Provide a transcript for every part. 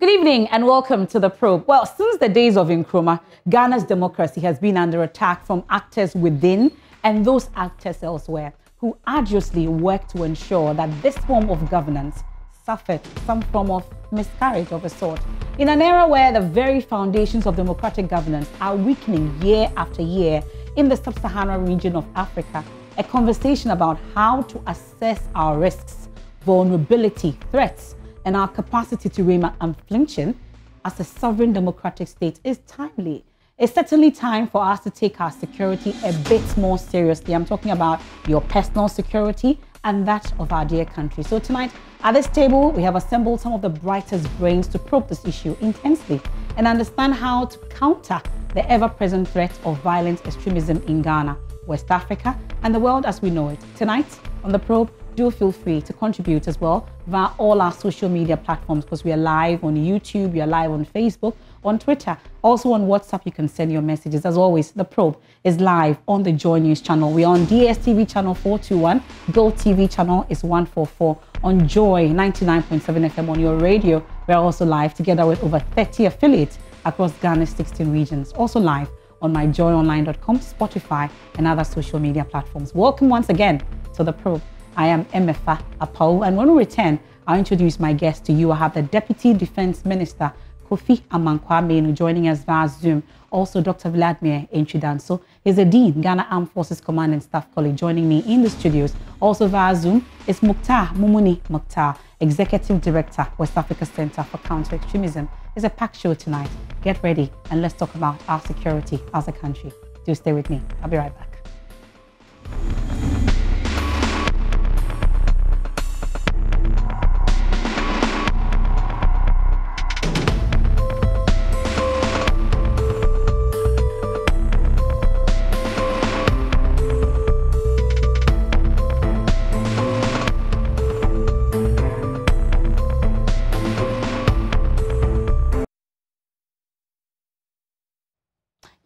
Good evening and welcome to The Probe. Well, since the days of Nkrumah, Ghana's democracy has been under attack from actors within and those actors elsewhere who arduously work to ensure that this form of governance suffered some form of miscarriage of a sort. In an era where the very foundations of democratic governance are weakening year after year in the sub-Saharan region of Africa, a conversation about how to assess our risks, vulnerability, threats, and our capacity to remain unflinching as a sovereign democratic state is timely. It's certainly time for us to take our security a bit more seriously. I'm talking about your personal security and that of our dear country. So tonight at this table, we have assembled some of the brightest brains to probe this issue intensely and understand how to counter the ever-present threat of violent extremism in Ghana, West Africa, and the world as we know it. Tonight on The Probe, do feel free to contribute as well via all our social media platforms because we are live on YouTube, we are live on Facebook, on Twitter, also on WhatsApp. You can send your messages. As always, the probe is live on the Joy News channel. We're on DSTV channel 421, GOtv channel is 144, on Joy 99.7 FM on your radio. We're also live together with over 30 affiliates across Ghana's 16 regions. Also live on myjoyonline.com, Spotify, and other social media platforms. Welcome once again to the probe. I am Emefa Apawu, and when we return, I'll introduce my guest to you. I have the Deputy Defense Minister, Kofi Amankwa Manu joining us via Zoom. Also, Dr. Vladimir Antwi-Danso. He's a Dean, Ghana Armed Forces Command and Staff College, joining me in the studios. Also via Zoom is Mukhtar Mumuni Mukhtar, Executive Director, West Africa Center for Counter-Extremism. It's a packed show tonight. Get ready and let's talk about our security as a country. Do stay with me. I'll be right back.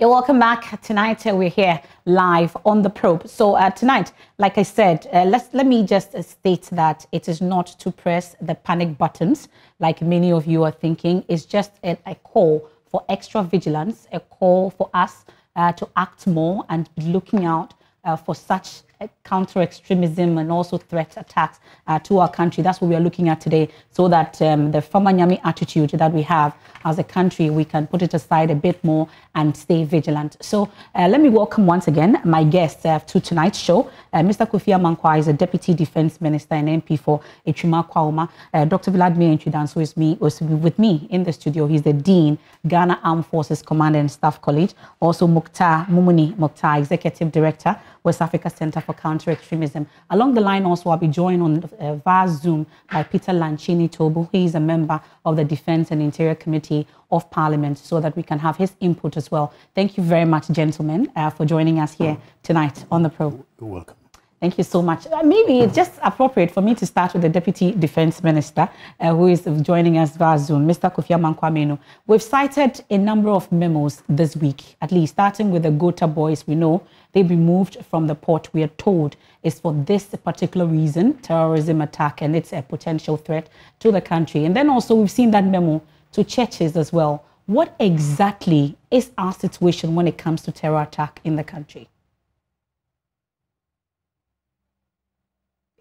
You're welcome back. Tonight uh, we're here live on the probe. So uh, tonight, like I said, uh, let's let me just state that it is not to press the panic buttons like many of you are thinking. It's just a, a call for extra vigilance, a call for us uh, to act more and be looking out uh, for such counter extremism and also threat attacks uh, to our country. That's what we are looking at today, so that um, the Famanyami attitude that we have as a country, we can put it aside a bit more and stay vigilant. So uh, let me welcome once again my guest uh, to tonight's show. Uh, Mr. Kofi Amankwa is a Deputy Defense Minister and MP for Echuma Kwauma. Uh, Dr. Vladimir Antwi-Danso is me, with me in the studio. He's the Dean, Ghana Armed Forces Command and Staff College. Also Mukhtar Mumuni Mukhtar, Executive Director, West Africa Center for Counter-Extremism. Along the line also, I'll be joined on uh, via Zoom by Peter Lanchene Toobu. He is a member of the Defense and Interior Committee of Parliament so that we can have his input as well. Thank you very much, gentlemen, uh, for joining us here tonight on the probe. You're welcome. Thank you so much. Uh, maybe it's just appropriate for me to start with the Deputy Defense Minister, uh, who is joining us via Zoom, Mr. Kofi Amankwa We've cited a number of memos this week, at least starting with the Gota boys. We know they've been moved from the port, we are told, is for this particular reason, terrorism attack, and it's a potential threat to the country. And then also we've seen that memo to churches as well. What exactly is our situation when it comes to terror attack in the country?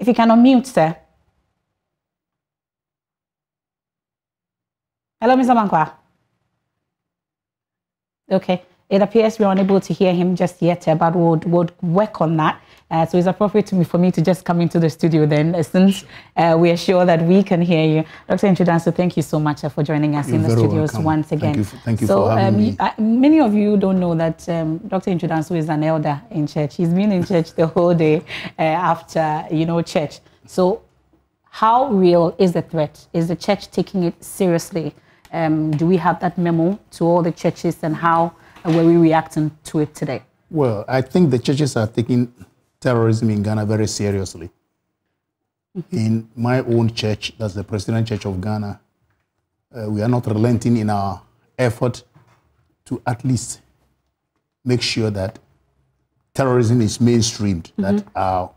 If you can. Hello, Mr. Mankwa. Okay, it appears we're unable to hear him just yet, uh, but we'll, we'll work on that. Uh, so it's appropriate to me for me to just come into the studio then, uh, since uh, we are sure that we can hear you. Dr. Antwi-Danso, thank you so much uh, for joining us You're in the studios welcome. once again. Thank you for, thank you so, for having um, me. uh, many of you don't know that um, Dr. Antwi-Danso is an elder in church. He's been in church the whole day uh, after, you know, church. So how real is the threat? Is the church taking it seriously? Um, do we have that memo to all the churches and how uh, were we reacting to it today? Well, I think the churches are taking terrorism in Ghana very seriously. Mm-hmm. In my own church, that's the Presbyterian Church of Ghana, uh, we are not relenting in our effort to at least make sure that terrorism is mainstreamed, mm-hmm. that our,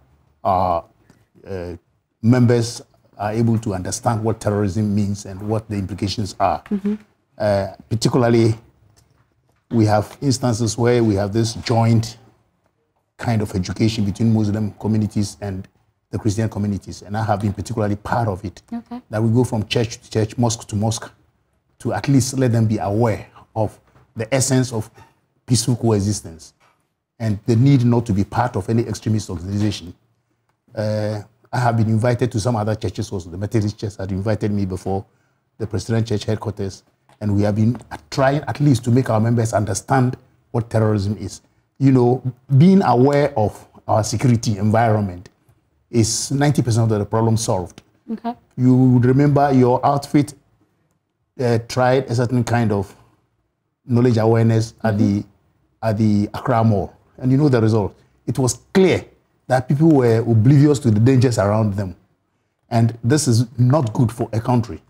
our uh, members are able to understand what terrorism means and what the implications are. Mm-hmm. Uh, particularly, we have instances where we have this joint kind of education between Muslim communities and the Christian communities, and I have been particularly part of it. Okay. That we go from church to church, mosque to mosque, to at least let them be aware of the essence of peaceful coexistence and the need not to be part of any extremist organization. Uh, I have been invited to some other churches also. The Methodist Church had invited me before the Presbyterian Church headquarters, and we have been trying at least to make our members understand what terrorism is. You know, being aware of our security environment is 90% of the problem solved. Okay. You would remember your outfit uh, tried a certain kind of knowledge awareness mm-hmm. at the at the Accra Mall, and you know the result. It was clear that people were oblivious to the dangers around them, and this is not good for a country.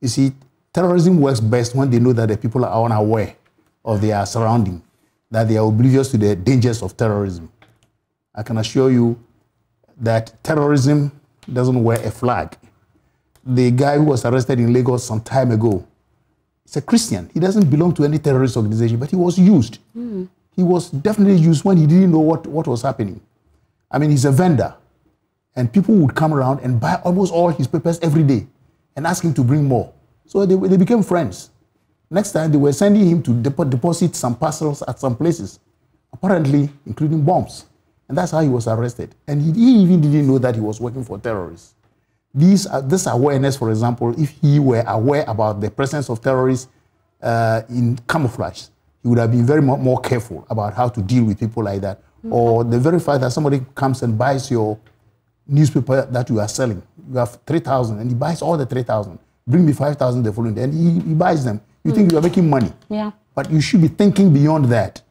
You see, terrorism works best when they know that the people are unaware of their surrounding, that they are oblivious to the dangers of terrorism. I can assure you that terrorism doesn't wear a flag. The guy who was arrested in Lagos some time ago, he's a Christian. He doesn't belong to any terrorist organization, but he was used. Mm. He was definitely used when he didn't know what, what was happening. I mean, he's a vendor. And people would come around and buy almost all his papers every day and ask him to bring more. So they, they became friends. Next time, they were sending him to deposit some parcels at some places, apparently including bombs. And that's how he was arrested. And he, he even didn't know that he was working for terrorists. These, uh, this awareness, for example, if he were aware about the presence of terrorists uh, in camouflage, he would have been very more, more careful about how to deal with people like that. Mm-hmm. Or the very fact that somebody comes and buys your newspaper that you are selling, you have 3,000, and he buys all the 3,000. Bring me 5,000 the following day, and he, he buys them. You mm think you are making money. Yeah. But you should be thinking beyond that.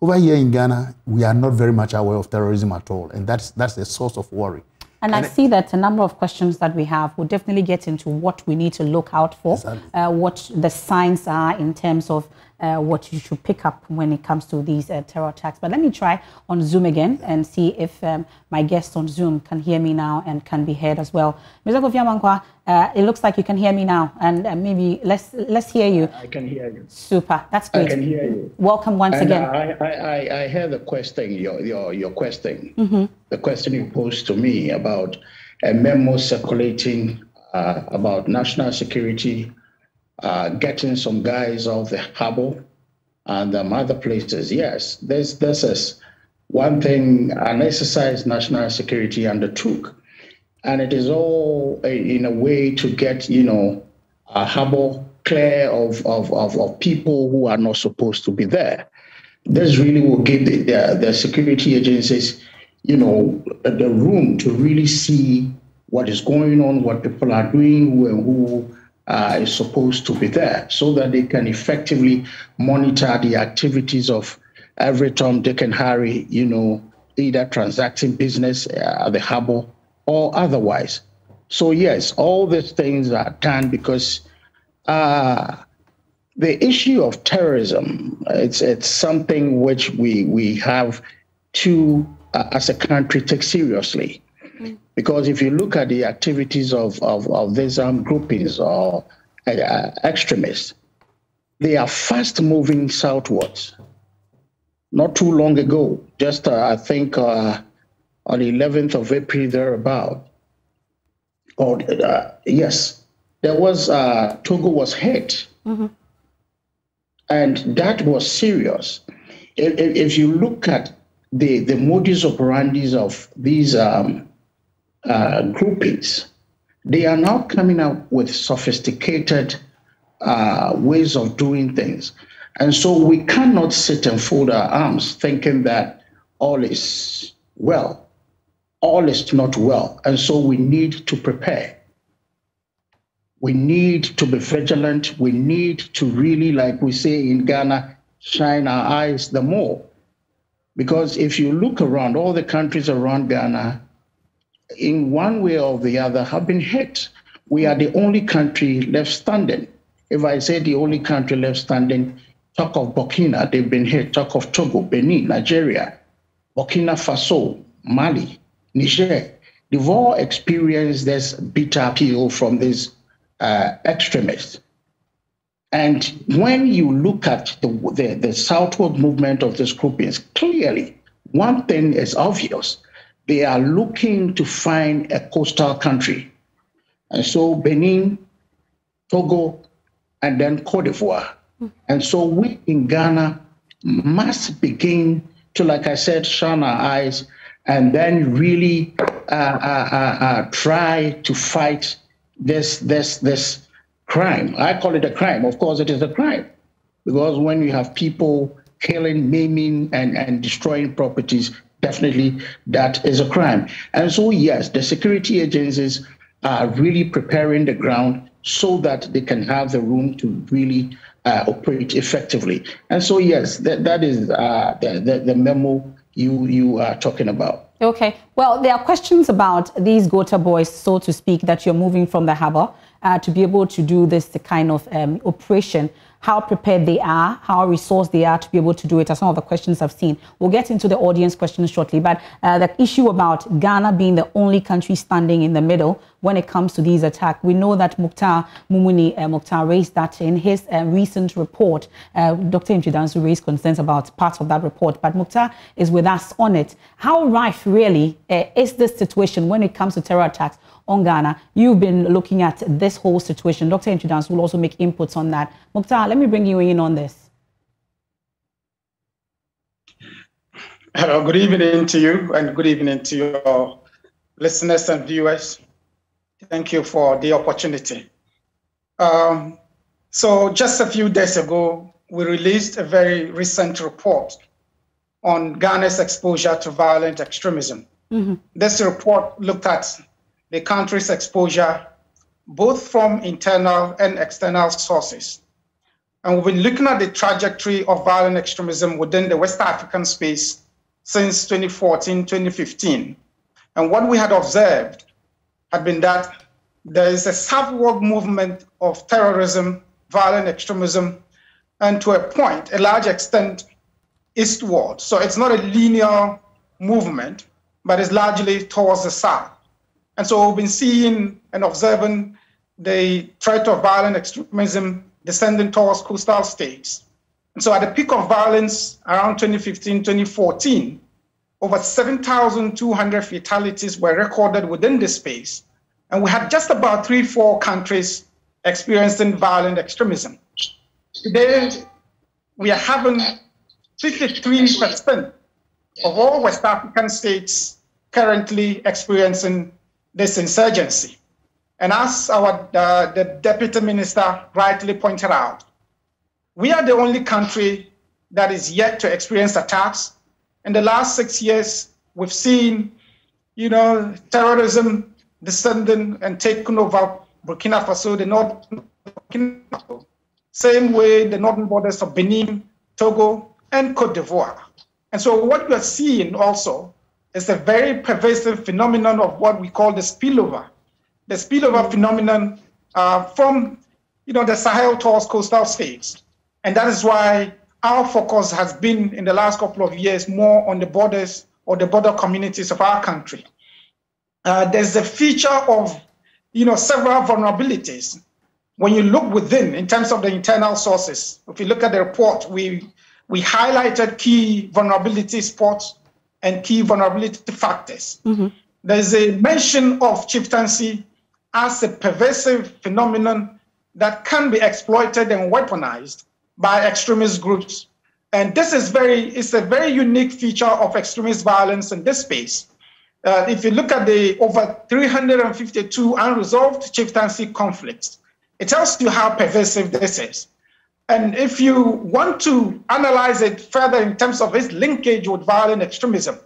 Over here in Ghana, we are not very much aware of terrorism at all, and that's that's a source of worry. And, and I see that a number of questions that we have will definitely get into what we need to look out for, exactly. uh, what the signs are in terms of uh, what you should pick up when it comes to these uh, terror attacks. But let me try on Zoom again and see if um, my guests on Zoom can hear me now and can be heard as well. Mr. Kofi uh, it looks like you can hear me now, and uh, maybe let's let's hear you. I can hear you. Super, that's great. I can hear you. Welcome once and again. I, I, I heard the question, your your your question, mm-hmm. the question you posed to me about a memo circulating uh, about national security uh, getting some guys off the harbor and um, other places. Yes, this this is one thing an exercise national security undertook, and it is all a, in a way to get you know a harbor clear of, of, of, of, people who are not supposed to be there. This really will give the, the, the security agencies, you know, the room to really see what is going on, what people are doing, who who uh, is supposed to be there so that they can effectively monitor the activities of every Tom, Dick, and Harry, you know, either transacting business uh, at the harbor or otherwise. So, yes, all these things are done because uh, the issue of terrorism, it's, it's something which we, we have to, uh, as a country, take seriously. Because if you look at the activities of, of, of these armed groupings or uh, extremists, they are fast moving southwards. Not too long ago, just uh, I think uh, on the 11th of April, thereabout, or uh, yes, there was uh, Togo was hit. Mm-hmm. And that was serious. If, if, you look at the, the modus operandi of these um, uh, groupings, they are now coming up with sophisticated uh, ways of doing things. And so we cannot sit and fold our arms thinking that all is well. All is not well. And so we need to prepare. We need to be vigilant. We need to really, like we say in Ghana, shine our eyes the more. Because if you look around, all the countries around Ghana, in one way or the other, have been hit. We are the only country left standing. If I say the only country left standing, talk of Burkina, they've been hit. Talk of Togo, Benin, Nigeria, Burkina Faso, Mali, Niger. they've all experienced this bitter appeal from these uh, extremists. And when you look at the, the, the southward movement of these groupings, clearly one thing is obvious. They are looking to find a coastal country. And so Benin, Togo, and then Cote d'Ivoire. And so we in Ghana must begin to, like I said, shine our eyes and then really uh, uh, uh, uh try to fight this this this crime. I call it a crime. Of course, it is a crime because when you have people killing, maiming, and, and destroying properties, definitely that is a crime. And so, yes, the security agencies are really preparing the ground so that they can have the room to really uh, operate effectively. And so, yes, that, that is uh, the, the, the memo you, you are talking about. Okay. Well, there are questions about these Gota boys, so to speak, that you're moving from the harbor uh, to be able to do this kind of um, operation how prepared they are, how resourced they are to be able to do it are some of the questions I've seen. We'll get into the audience questions shortly, but uh, the issue about Ghana being the only country standing in the middle when it comes to these attacks, we know that Mukhtar Mumuni uh, Mukhtar raised that in his uh, recent report. Uh, Dr. Antwi Danso raised concerns about parts of that report, but Mukhtar is with us on it. How rife really uh, is this situation when it comes to terror attacks? On Ghana. You've been looking at this whole situation. Dr. Antwi will also make inputs on that. Mukhtar, let me bring you in on this. Hello, good evening to you and good evening to your listeners and viewers. Thank you for the opportunity. Um, so just a few days ago, we released a very recent report on Ghana's exposure to violent extremism. Mm-hmm. This report looked at the country's exposure, both from internal and external sources. And we've been looking at the trajectory of violent extremism within the West African space since 2014, 2015. And what we had observed had been that there is a southward movement of terrorism, violent extremism, and to a point, a large extent, eastward. So it's not a linear movement, but it's largely towards the south. And so we've been seeing and observing the threat of violent extremism descending towards coastal states. And so at the peak of violence around 2015, 2014, over 7,200 fatalities were recorded within this space. And we had just about three, four countries experiencing violent extremism. Today, we are having 53% of all West African states currently experiencing this insurgency. And as our uh, the deputy minister rightly pointed out, we are the only country that is yet to experience attacks. In the last six years, we've seen, you know, terrorism descending and taking over Burkina Faso, the north. Same way the northern borders of Benin, Togo, and Cote d'Ivoire. And so what we are seeing also is a very pervasive phenomenon of what we call the spillover. The spillover phenomenon uh, from you know, the Sahel towards coastal states. And that is why our focus has been in the last couple of years more on the borders or the border communities of our country. Uh, there's a feature of you know, several vulnerabilities. When you look within, in terms of the internal sources, if you look at the report, we, we highlighted key vulnerability spots and key vulnerability factors. Mm-hmm. There's a mention of chieftaincy as a pervasive phenomenon that can be exploited and weaponized by extremist groups. And this is very, it's a very unique feature of extremist violence in this space. Uh, if you look at the over 352 unresolved chieftaincy conflicts, it tells you how pervasive this is. And if you want to analyze it further in terms of its linkage with violent extremism,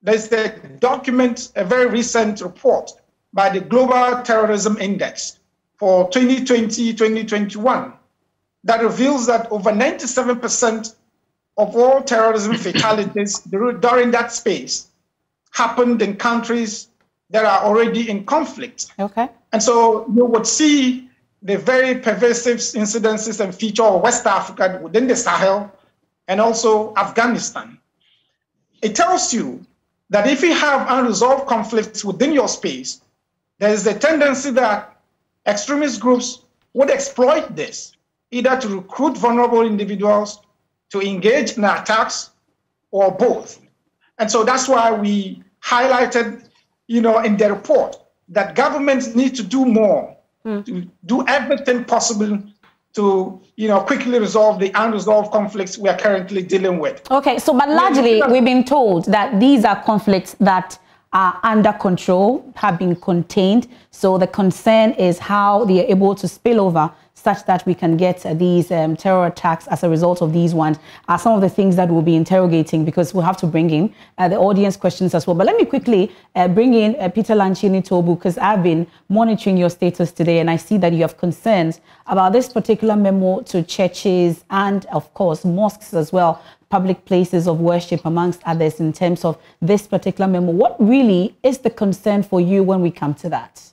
there's a document, a very recent report by the Global Terrorism Index for 2020 2021 that reveals that over 97% of all terrorism fatalities during that space happened in countries that are already in conflict. Okay. And so you would see the very pervasive incidences and feature of West Africa within the Sahel and also Afghanistan. It tells you that if you have unresolved conflicts within your space, there is a tendency that extremist groups would exploit this, either to recruit vulnerable individuals, to engage in attacks, or both. And so that's why we highlighted, you know, in the report that governments need to do more, mm. to do everything possible to you know quickly resolve the unresolved conflicts we are currently dealing with. Okay, so but largely we've been told that these are conflicts that are under control, have been contained. So the concern is how they are able to spill over such that we can get uh, these um, terror attacks as a result of these ones are some of the things that we'll be interrogating because we'll have to bring in uh, the audience questions as well. But let me quickly uh, bring in uh, Peter Lanchene Toobu because I've been monitoring your status today and I see that you have concerns about this particular memo to churches and, of course, mosques as well, public places of worship, amongst others, in terms of this particular memo. What really is the concern for you when we come to that?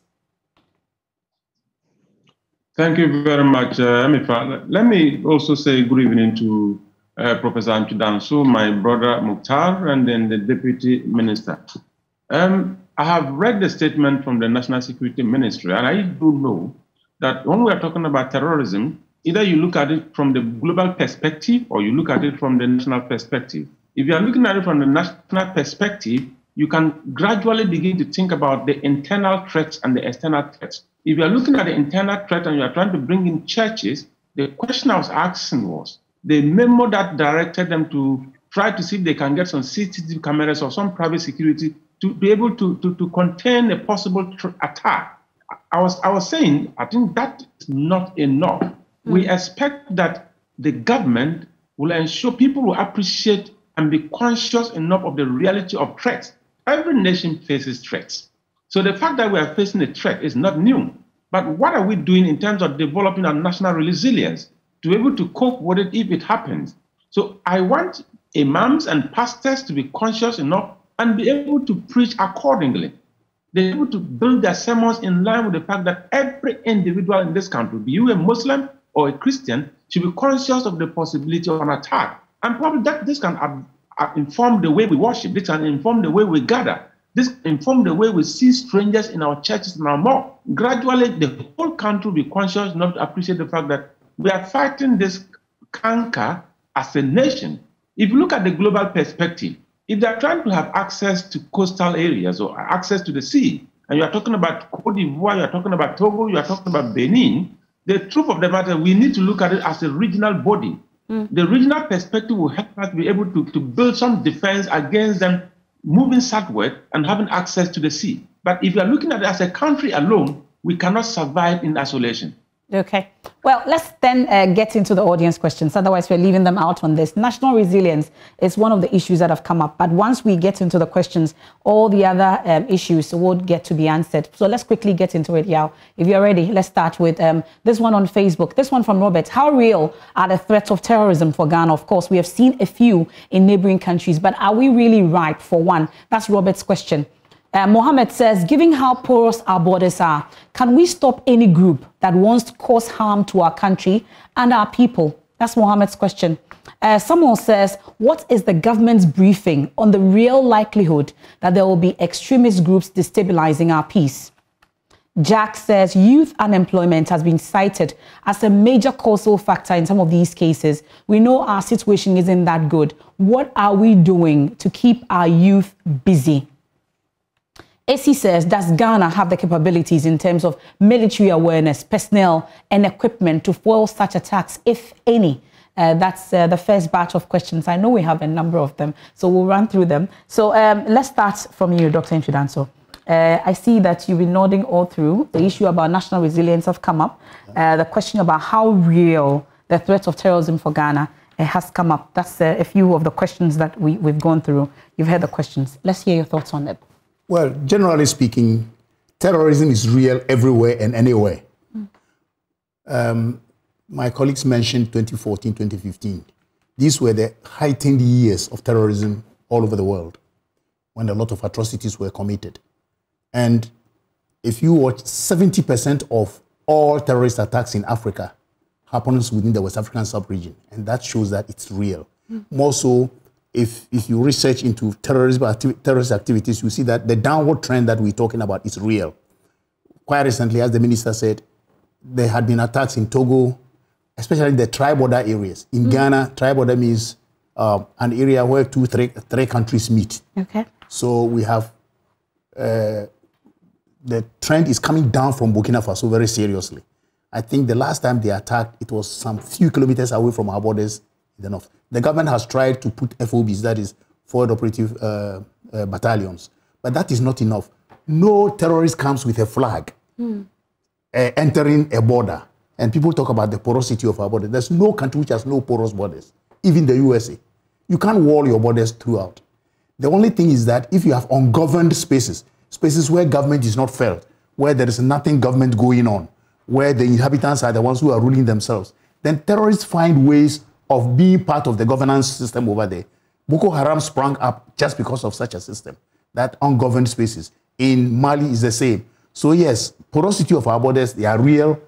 Thank you very much, uh. Let me also say good evening to uh, Professor Antwi Danso, my brother Mukhtar, and then the Deputy Minister. Um, I have read the statement from the National Security Ministry, and I do know that when we are talking about terrorism, either you look at it from the global perspective or you look at it from the national perspective. If you are looking at it from the national perspective, you can gradually begin to think about the internal threats and the external threats. If you are looking at the internal threat and you are trying to bring in churches, the question I was asking was the memo that directed them to try to see if they can get some CCTV cameras or some private security to be able to, to, to contain a possible attack. I was, I was saying, I think that is not enough. Mm. We expect that the government will ensure people will appreciate and be conscious enough of the reality of threats. Every nation faces threats. So the fact that we are facing a threat is not new. But what are we doing in terms of developing our national resilience to be able to cope with it if it happens? So I want imams and pastors to be conscious enough and be able to preach accordingly. They're able to build their sermons in line with the fact that every individual in this country, be you a Muslim or a Christian, should be conscious of the possibility of an attack. And probably that this can inform the way we worship, this can inform the way we gather, this informed the way we see strangers in our churches and our mosques. Gradually, the whole country will be conscious enough to appreciate the fact that we are fighting this canker as a nation. If you look at the global perspective, if they're trying to have access to coastal areas or access to the sea, and you are talking about Cote d'Ivoire, you are talking about Togo, you are talking about Benin, the truth of the matter, we need to look at it as a regional body. Mm. The regional perspective will help us be able to, to build some defense against them moving southward and having access to the sea. But if you are looking at it as a country alone, we cannot survive in isolation. Okay. Well, let's then uh, get into the audience questions. Otherwise, we're leaving them out on this. National resilience is one of the issues that have come up. But once we get into the questions, all the other um, issues would get to be answered. So let's quickly get into it, Yao. If you're ready, let's start with um, this one on Facebook. This one from Robert. How real are the threats of terrorism for Ghana? Of course, we have seen a few in neighboring countries, but are we really ripe for one? That's Robert's question. Uh, Mohammed says, given how porous our borders are, can we stop any group that wants to cause harm to our country and our people? That's Mohammed's question. Uh, someone says, what is the government's briefing on the real likelihood that there will be extremist groups destabilizing our peace? Jack says youth unemployment has been cited as a major causal factor in some of these cases. We know our situation isn't that good. What are we doing to keep our youth busy? AC says, does Ghana have the capabilities in terms of military awareness, personnel, and equipment to foil such attacks, if any? Uh, that's uh, the first batch of questions. I know we have a number of them, so we'll run through them. So um, let's start from you, Dr. Antwi Uh, I see that you've been nodding all through. The issue about national resilience have come up. Uh, the question about how real the threat of terrorism for Ghana uh, has come up. That's uh, a few of the questions that we, we've gone through. You've heard the questions. Let's hear your thoughts on it. Well, generally speaking, terrorism is real everywhere and anywhere. Mm. Um, my colleagues mentioned 2014, 2015. These were the heightened years of terrorism all over the world when a lot of atrocities were committed. And if you watch, 70% of all terrorist attacks in Africa happens within the West African sub-region. And that shows that it's real. Mm. More so if, if you research into terrorism acti- terrorist activities, you see that the downward trend that we're talking about is real. Quite recently, as the minister said, there had been attacks in Togo, especially the tri-border areas. In Ghana, tri-border means uh, an area where two, three, three countries meet. Okay. So we have uh, the trend is coming down from Burkina Faso very seriously. I think the last time they attacked, it was some few kilometers away from our borders in the north. The government has tried to put FOBs, that is forward operative uh, uh, battalions, but that is not enough. No terrorist comes with a flag uh, entering a border, and people talk about the porosity of our border. There's no country which has no porous borders, even the USA. You can't wall your borders throughout. The only thing is that if you have ungoverned spaces, spaces where government is not felt, where there is nothing government going on, where the inhabitants are the ones who are ruling themselves, then terrorists find ways of being part of the governance system over there. Boko Haram sprang up just because of such a system, that ungoverned spaces. In Mali is the same. So yes, porosity of our borders, they are real,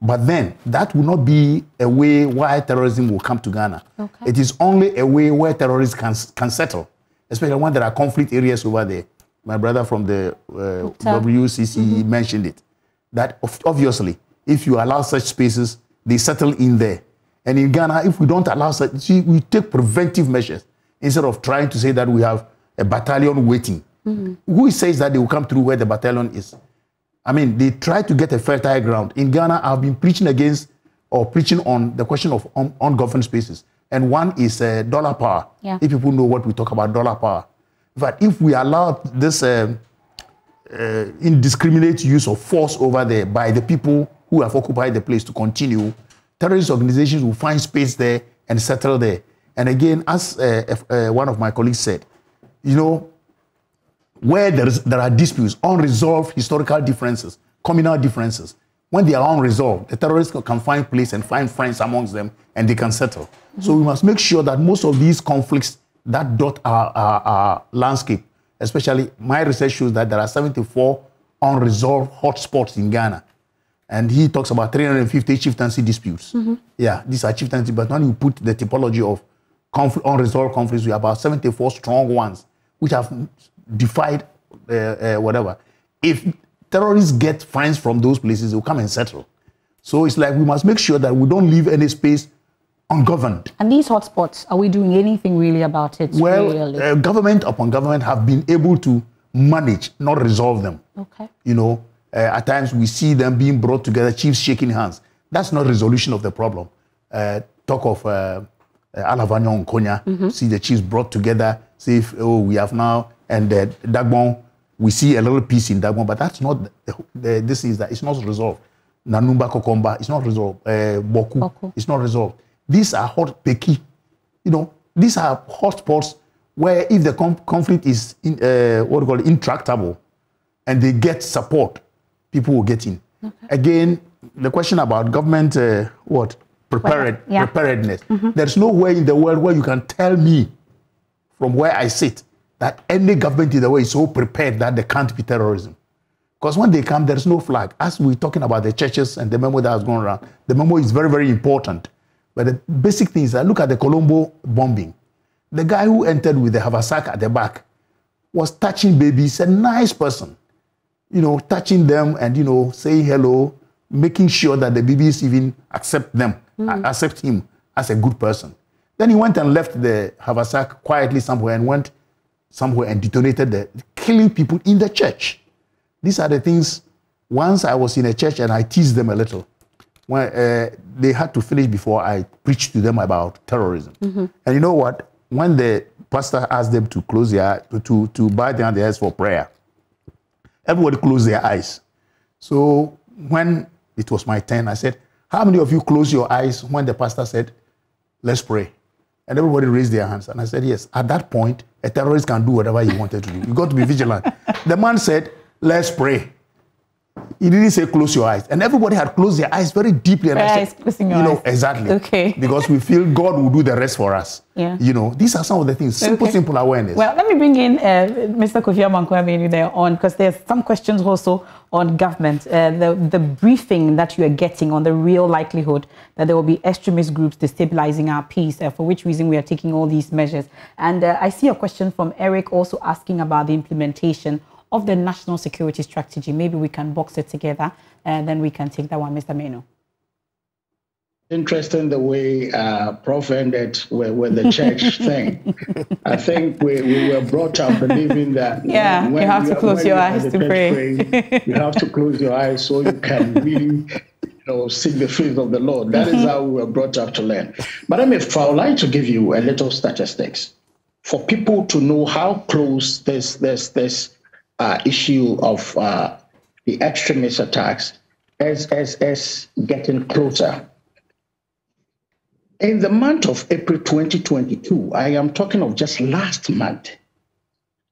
but then that will not be a way why terrorism will come to Ghana. Okay. It is only a way where terrorists can, can settle, especially when there are conflict areas over there. My brother from the uh, WCC mentioned it. That obviously, if you allow such spaces, they settle in there. And in Ghana, if we don't allow such, see, we take preventive measures instead of trying to say that we have a battalion waiting. Who says that they will come through where the battalion is? I mean, they try to get a fertile ground. In Ghana, I've been preaching against or preaching on the question of un- ungoverned spaces. And one is uh, dollar power. Yeah. If people know what we talk about, dollar power. But if we allow this uh, uh, indiscriminate use of force over there by the people who have occupied the place to continue, terrorist organizations will find space there and settle there. And again, as uh, uh, one of my colleagues said, you know, where there, is, there are disputes, unresolved historical differences, communal differences, when they are unresolved, the terrorists can find place and find friends amongst them and they can settle. So we must make sure that most of these conflicts that dot our, our, our landscape, especially my research shows that there are 74 unresolved hotspots in Ghana. And he talks about 350 chieftaincy disputes. Yeah, these are chieftaincy, but when you put the typology of conflict, unresolved conflicts, we have about 74 strong ones, which have defied uh, uh, whatever. If terrorists get fines from those places, they'll come and settle. So it's like we must make sure that we don't leave any space ungoverned. And these hotspots, are we doing anything really about it? Well, really? uh, government upon government have been able to manage, not resolve them. okay. You know, at times we see them being brought together, chiefs shaking hands. That's not resolution of the problem. Uh, talk of uh, uh, Alavanyo Nkonya, see the chiefs brought together, see if, oh, we have now, and uh, Dagbon, we see a little peace in Dagbon, but that's not, the, the, this is that, it's not resolved. Nanumba Konkomba, it's not resolved. Uh, Bawku, Bawku. it's not resolved. These are hot Peki, you know, these are hot spots where if the con- conflict is in, uh, what do you call it, intractable, and they get support, people will get in. Again, the question about government, uh, what prepared yeah. preparedness. There's nowhere in the world where you can tell me from where I sit that any government in the world is so prepared that there can't be terrorism. Because when they come, there's no flag. As we're talking about the churches and the memo that has gone around, the memo is very, very important. But the basic thing is that look at the Colombo bombing. The guy who entered with the haversack at the back was touching babies, a nice person, you know, touching them and, you know, saying hello, making sure that the babies even accept them, a- accept him as a good person. Then he went and left the haversack quietly somewhere and went somewhere and detonated the killing people in the church. These are the things. Once I was in a church and I teased them a little. When uh, they had to finish before I preached to them about terrorism. And you know what? When the pastor asked them to close their to to bow down their heads for prayer, everybody closed their eyes. So when it was my turn, I said, "How many of you closed your eyes when the pastor said, let's pray?" And everybody raised their hands. And I said, Yes. At that point, a terrorist can do whatever he wanted to do. You got to be vigilant. the man said, Let's pray. He didn't say close your eyes, and everybody had closed their eyes very deeply. And I Eyes, said, closing you know, eyes. exactly. Okay. Because we feel God will do the rest for us. Yeah. You know, these are some of the things. Simple, Okay. simple awareness. Well, let me bring in uh, Mr. Kofi Amankwame there on because there's some questions also on government. Uh, the the briefing that you are getting on the real likelihood that there will be extremist groups destabilizing our peace, uh, for which reason we are taking all these measures. And uh, I see a question from Eric also asking about the implementation of the national security strategy. Maybe we can box it together and then we can take that one, Mr. Meno. Interesting the way uh, Prof ended with, with the church thing. I think we, we were brought up believing that Yeah, you have to close your you eyes to pray. you have to close your eyes so you can really you know, seek the face of the Lord. That is Mm-hmm. how we were brought up to learn. But I mean, I would like to give you a little statistics for people to know how close this this this uh, issue of uh, the extremist attacks is, is, is getting closer. In the month of April 2022, I am talking of just last month,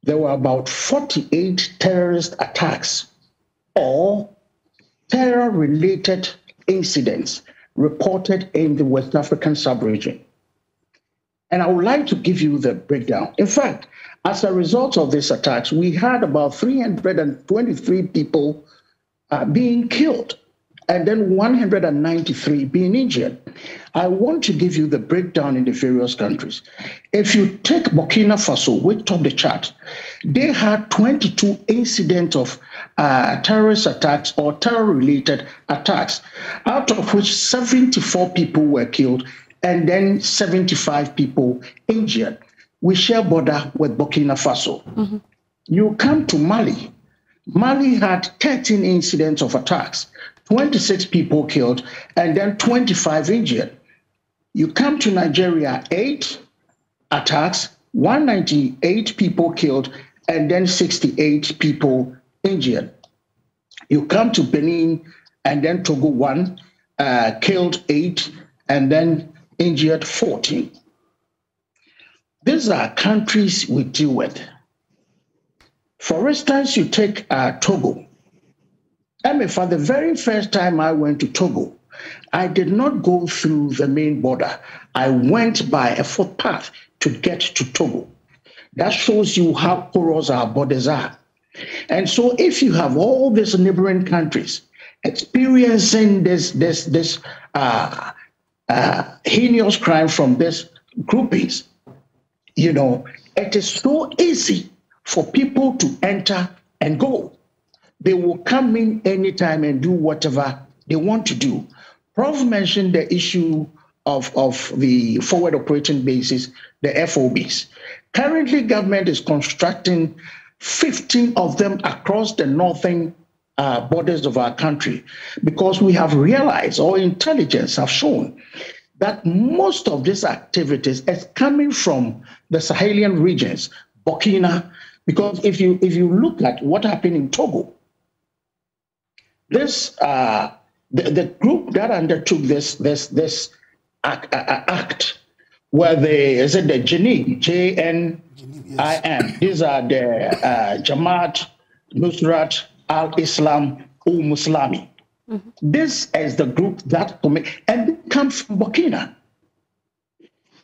there were about 48 terrorist attacks or terror related incidents reported in the West African sub region. And I would like to give you the breakdown. In fact, as a result of these attacks, we had about 323 people uh, being killed and then 193 being injured. I want to give you the breakdown in the various countries. If you take Burkina Faso, which topped the chart, they had 22 incidents of uh, terrorist attacks or terror-related attacks, out of which 74 people were killed and then 75 people injured. We share border with Burkina Faso. You come to Mali. Mali had 13 incidents of attacks, 26 people killed, and then 25 injured. You come to Nigeria, eight attacks, 198 people killed, and then 68 people injured. You come to Benin, and then Togo, one, uh, killed eight, and then injured 14. These are countries we deal with. For instance, you take uh, Togo. I mean, for the very first time I went to Togo, I did not go through the main border. I went by a footpath to get to Togo. That shows you how porous our borders are. And so, if you have all these neighboring countries experiencing this this this uh, uh, heinous crime from these groupings, you know, it is so easy for people to enter and go. They will come in anytime and do whatever they want to do. Prof mentioned the issue of, of the forward operating bases, the FOBs. Currently, government is constructing 15 of them across the northern uh, borders of our country because we have realized, or intelligence have shown, that most of these activities is coming from the Sahelian regions, Burkina, because if you if you look at what happened in Togo, this uh, the, the group that undertook this this this act, uh, act were the is it the Janin J N I M. These are the uh, Jamaat Nusrat Al Islam Ul Muslimi. This is the group that commit, and they come from Burkina.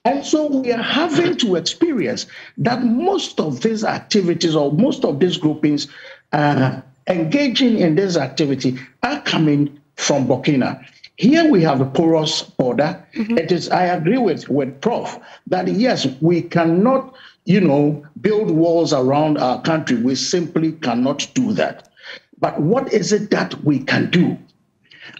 And so we are having to experience that most of these activities or most of these groupings uh, engaging in this activity are coming from Burkina. Here we have a porous border. It is, I agree with, with Prof that yes, we cannot, you know, build walls around our country. We simply cannot do that. But what is it that we can do?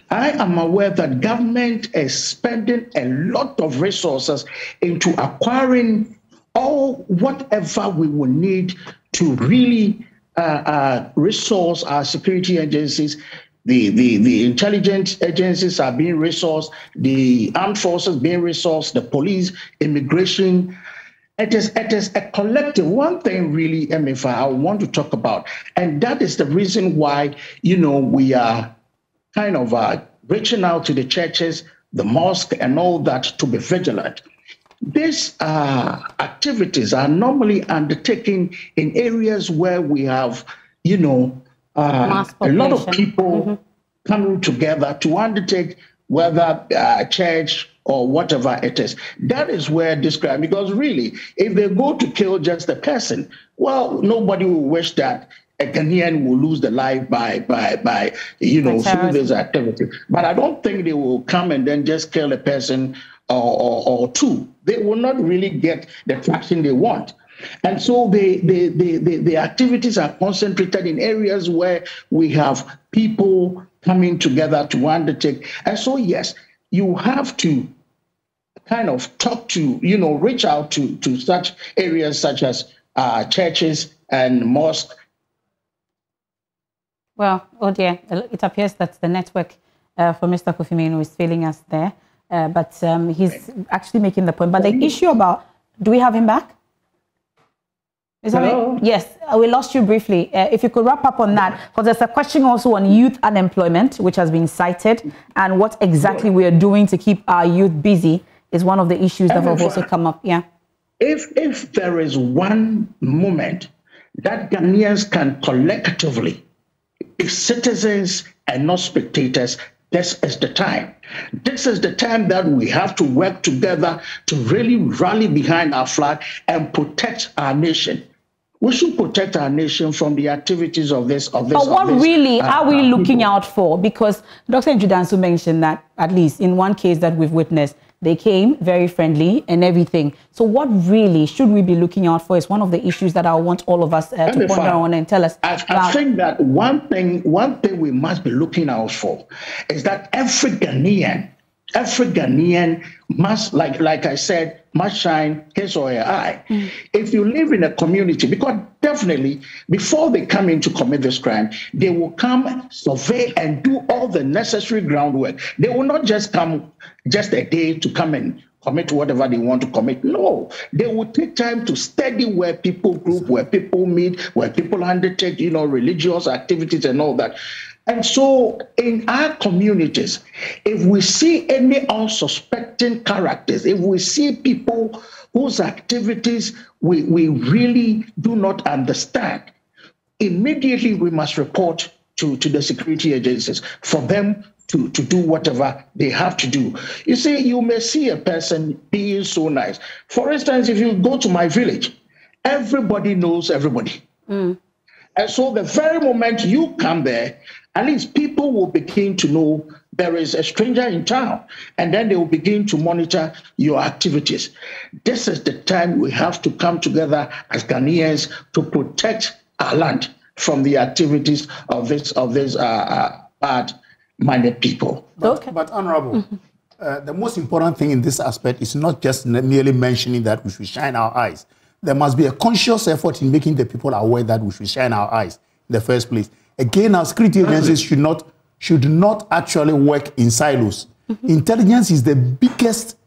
I am aware that government is spending a lot of resources into acquiring all whatever we will need to really uh, uh, resource our security agencies. The, the, the intelligence agencies are being resourced, the armed forces being resourced, the police, immigration. It is, it is a collective. One thing really, Emefa, I want to talk about, and that is the reason why, you know, we are kind of uh, reaching out to the churches, the mosque, and all that to be vigilant. These uh, activities are normally undertaken in areas where we have, you know, uh, a lot of people mm-hmm. coming together to undertake whether uh, church or whatever it is. That is where this crime, because really, if they go to kill just a person, well, nobody will wish that a Ghanaian will lose their life by by by you know through this activity. But I don't think they will come and then just kill a person or, or, or two. They will not really get the traction they want. And so the, the, the, the, the activities are concentrated in areas where we have people coming together to undertake. And so, yes, you have to kind of talk to, you know, reach out to, to such areas such as uh, churches and mosques. Well, oh dear, it appears that the network uh, for Mr. Kofi is failing us there, uh, but um, he's actually making the point. But the issue about, do we have him back? Is Hello? Right? Yes, uh, we lost you briefly. Uh, if you could wrap up on that, because there's a question also on youth unemployment, which has been cited, and what exactly we are doing to keep our youth busy is one of the issues that have also come up. Yeah. If if there is one moment that Ghanaians can collectively, citizens and not spectators, this is the time. This is the time that we have to work together to really rally behind our flag and protect our nation we should protect our nation from the activities of this of this. But what this, really uh, are we looking people. out for? Because Dr. Antwi Danso mentioned that at least in one case that we've witnessed, they came very friendly and everything. So what really should we be looking out for is one of the issues that I want all of us uh, to ponder on and tell us. I, I think that one thing, one thing we must be looking out for is that every Ghanaian every Ghanaian must, like, like I said, must shine his or her eye. Mm. If you live in a community, because definitely before they come in to commit this crime, they will come survey and do all the necessary groundwork. They will not just come just a day to come and commit whatever they want to commit. No, they will take time to study where people group, where people meet, where people undertake, you know, religious activities and all that. And so, in our communities, if we see any unsuspecting characters, if we see people whose activities we, we really do not understand, immediately we must report to, to the security agencies for them to, to do whatever they have to do. You see, you may see a person being so nice. For instance, if you go to my village, everybody knows everybody. Mm. And so the very moment you come there, at least people will begin to know there is a stranger in town, and then they will begin to monitor your activities. This is the time we have to come together as Ghanaians to protect our land from the activities of this of this uh, uh, bad-minded people. But, okay. but honorable. Mm-hmm. Uh, the most important thing in this aspect is not just merely mentioning that we should shine our eyes. There must be a conscious effort in making the people aware that we should shine our eyes in the first place. Again, our security agencies should not should not actually work in silos. Mm-hmm. Intelligence is the biggest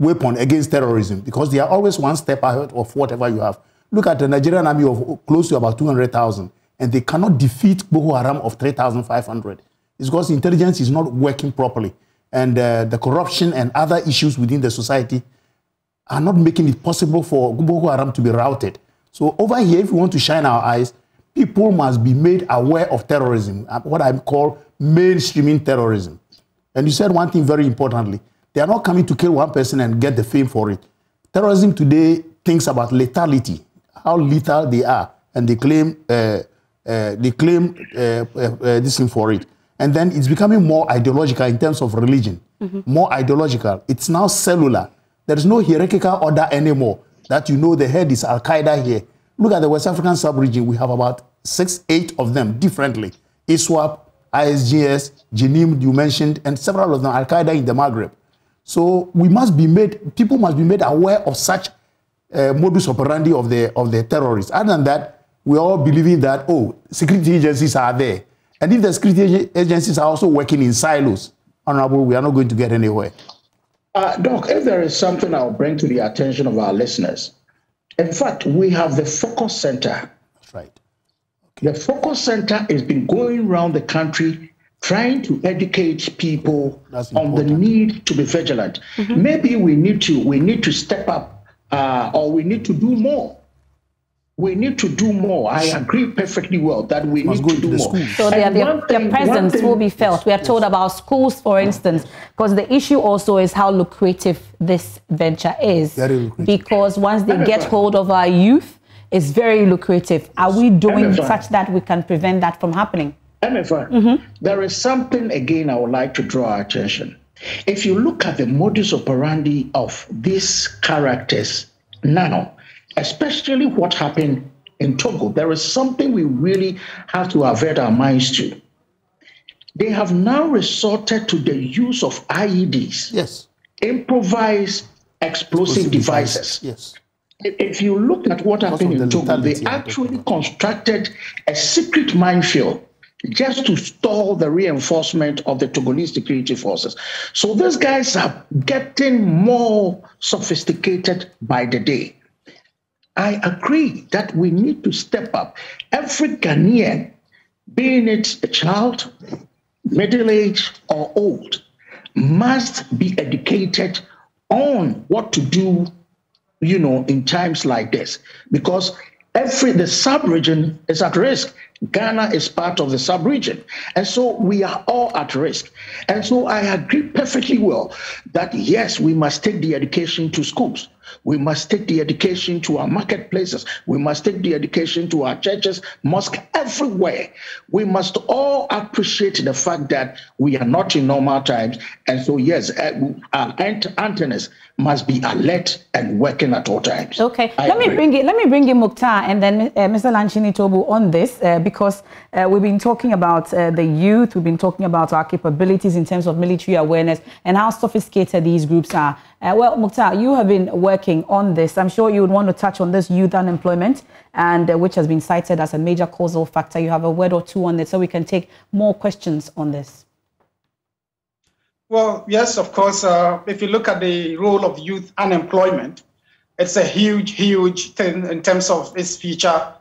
weapon against terrorism because they are always one step ahead of whatever you have. Look at the Nigerian army of close to about 200,000, and they cannot defeat Boko Haram of 3,500. It's because intelligence is not working properly, and uh, the corruption and other issues within the society are not making it possible for Boko Haram to be routed. So over here, if we want to shine our eyes, people must be made aware of terrorism, uh, what I call mainstreaming terrorism. And you said one thing very importantly. They are not coming to kill one person and get the fame for it. Terrorism today thinks about lethality, how lethal they are, and they claim uh, uh, they claim uh, uh, uh this thing for it. And then it's becoming more ideological in terms of religion, mm-hmm. more ideological. It's now cellular. There is no hierarchical order anymore. That you know the head is Al Qaeda here, Look at the West African sub-region. We have about six, eight of them differently. ISWAP, ISGS, Jenim, you mentioned, and several of them, Al-Qaeda in the Maghreb. So we must be made, people must be made aware of such uh, modus operandi of the, of the terrorists. Other than that, we're all believing that, oh, security agencies are there. And if the security agencies are also working in silos, Honorable, we are not going to get anywhere. Uh, Doc, if there is something I'll bring to the attention of our listeners, in fact, we have the Focus Center. That's right. Okay. The Focus Center has been going around the country trying to educate people on the need to be vigilant. Mm-hmm. Maybe we need to we need to step up uh, or we need to do more. We need to do more. I agree perfectly well that we Must need to do more. schools. So their, their, one their thing- presence thing- will be felt. We are told about schools, for instance, because the issue also is how lucrative this venture is. Very lucrative. Because once they Very get fine. hold of our youth, it's very lucrative. Are we doing Very fine. such that we can prevent that from happening? Emefa, mm-hmm. there is something again I would like to draw our attention. If you look at the modus operandi of these characters now, especially what happened in Togo, there is something we really have to avert our minds to. They have now resorted to the use of IEDs, Yes. improvised explosive devices. Yes. If you look at what happened in the Togo, they actually constructed a secret minefield just to stall the reinforcement of the Togolese security forces. So these guys are getting more sophisticated by the day. I agree that we need to step up. Every Ghanaian, being it a child, middle age, or old, must be educated on what to do you know, in times like this, because every the sub-region is at risk. Ghana is part of the sub-region, and so we are all at risk. And so I agree perfectly well that yes, we must take the education to schools. We must take the education to our marketplaces. We must take the education to our churches, mosque, everywhere. We must all appreciate the fact that we are not in normal times. And so, yes, uh, our antennas must be alert and working at all times. Okay, I let me bring it. Let me bring in Mukhtar and then uh, Mr. Lanchene Toobu on this uh, because uh, we've been talking about uh, the youth. We've been talking about our capabilities in terms of military awareness and how sophisticated these groups are. Uh, well, Mukhtar, you have been working on this. I'm sure you would want to touch on this youth unemployment and uh, which has been cited as a major causal factor. You have a word or two on it, so we can take more questions on this. Well, yes, of course. Uh, if you look at the role of youth unemployment, it's a huge, huge thing in terms of its feature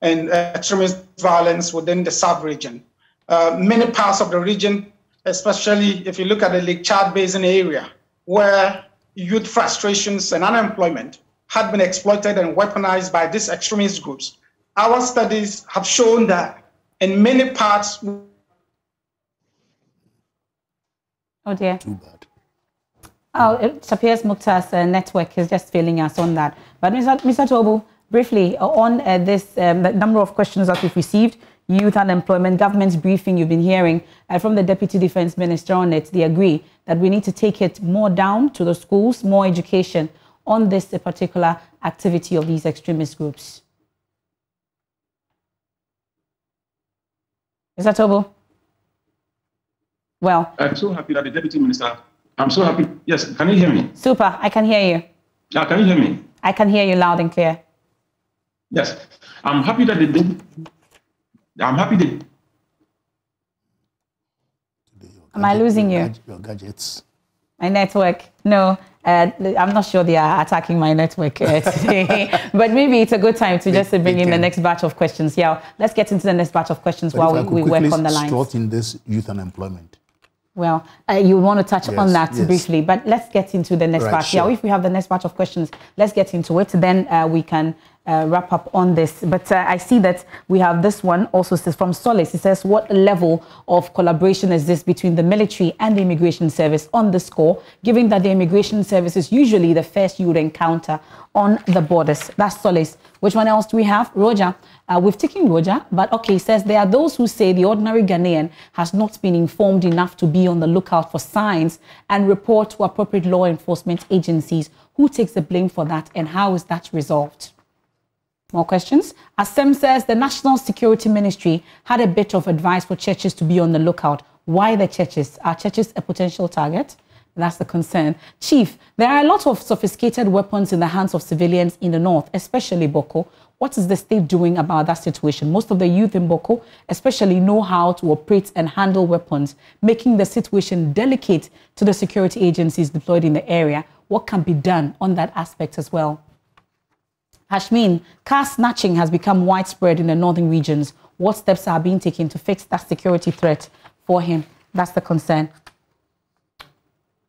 and uh, extremist violence within the sub-region. Uh, many parts of the region, especially if you look at the Lake Chad Basin area, where youth frustrations and unemployment had been exploited and weaponized by these extremist groups. Our studies have shown that in many parts Oh dear. Too bad. Oh, it appears Mukhtar's uh, network is just failing us on that. But Mr. Mr. Toobu, briefly on uh, this, um, the number of questions that we've received, youth unemployment, government's briefing you've been hearing uh, from the Deputy Defense Minister on it, they agree that we need to take it more down to the schools, more education on this particular activity of these extremist groups. is that Toobu? Well, I'm so happy that the deputy minister. I'm so happy. Yes, can you hear me? super, I can hear you. Yeah, can you hear me? I can hear you loud and clear. Yes, I'm happy that they dep- I'm happy that Am I losing your you? Your gadgets. My network? No, uh, I'm not sure they are attacking my network uh, today. but maybe it's a good time to just They- bring they in the next batch of questions. Yeah, let's get into the next batch of questions But while we, we work on the lines. slot in this youth unemployment. Well, uh, you want to touch on that yes. briefly, but let's get into the next Right, batch. Yeah, if we have the next batch of questions, let's get into it. Then uh, we can uh, wrap up on this. But uh, I see that we have this one also says from Solace. It says, what level of collaboration is this between the military and the immigration service on the score, given that the immigration service is usually the first you would encounter on the borders? That's Solace. Which one else do we have? Roger. Uh, we've taken Roger, but okay, says there are those who say the ordinary Ghanaian has not been informed enough to be on the lookout for signs and report to appropriate law enforcement agencies. Who takes the blame for that and how is that resolved? More questions? Asem says the National Security Ministry had a bit of advice for churches to be on the lookout. Why the churches? Are churches a potential target? That's the concern. Chief, there are a lot of sophisticated weapons in the hands of civilians in the north, especially Bawku. What is the state doing about that situation? Most of the youth in Bawku especially know how to operate and handle weapons, making the situation delicate to the security agencies deployed in the area. What can be done on that aspect as well? Hashmin, car snatching has become widespread in the northern regions. What steps are being taken to fix that security threat for him? That's the concern.